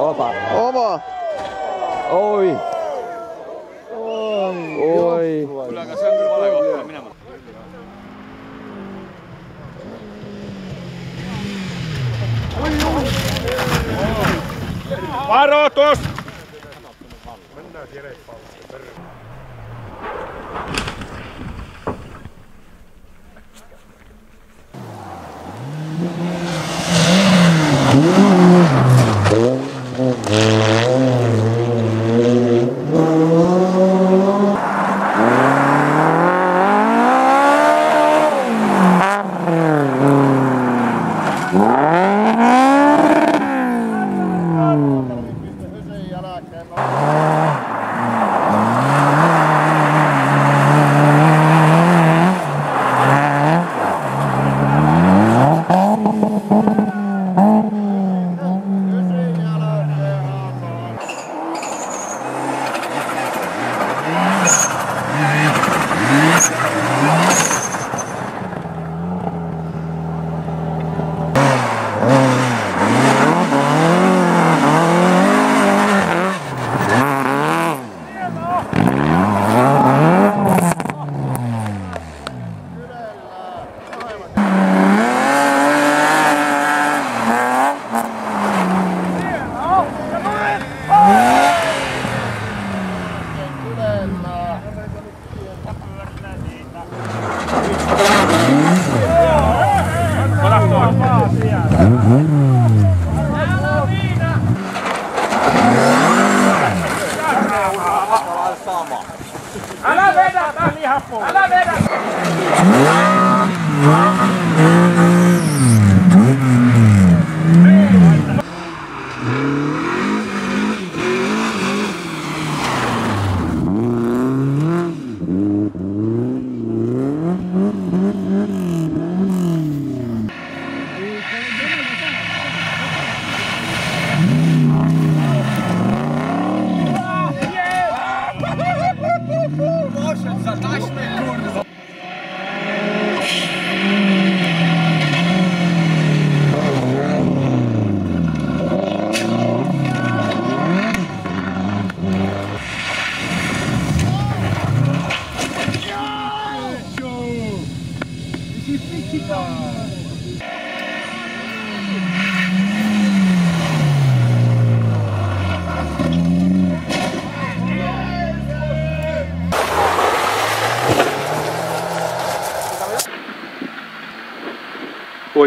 Opa! Opa! Varoitus! Mennään A la veda, ali, Rafa. A.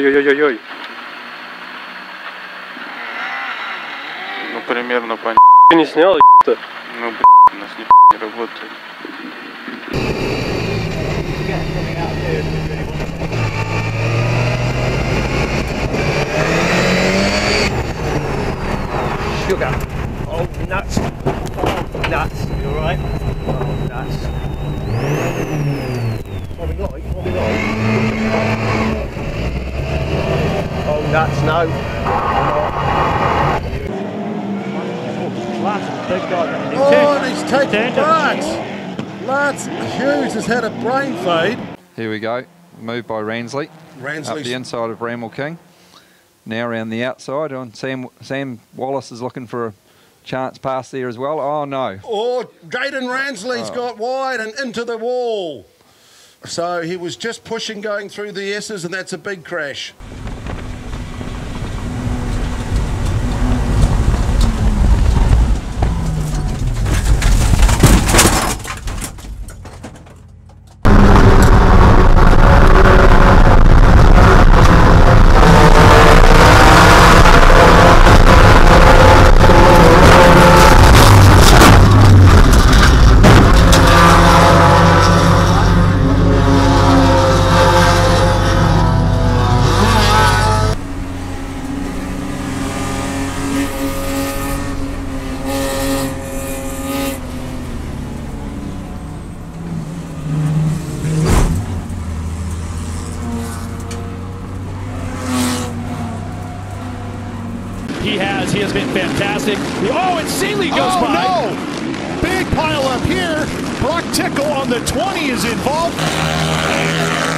ой, ой, ой. Ну, примерно понятно. Ты не снял, Ну, блин, у нас не работает. What like? What we like? Oh, that's no. Oh, and he's taken Lance! Lance Hughes has had a brain fade. Here we go. Moved by Ransley. Up the inside of Bramwell King. Now around the outside. On Sam Sam Wallace is looking for a chance pass there as well. Oh no. Oh, Dayton Ransley's oh. got wide and into the wall. So he was just pushing going through the S's, and that's a big crash. Has been fantastic. Oh, and Seeley goes oh, by. no! Big pile up here. Brock Tickle on the 20 is involved.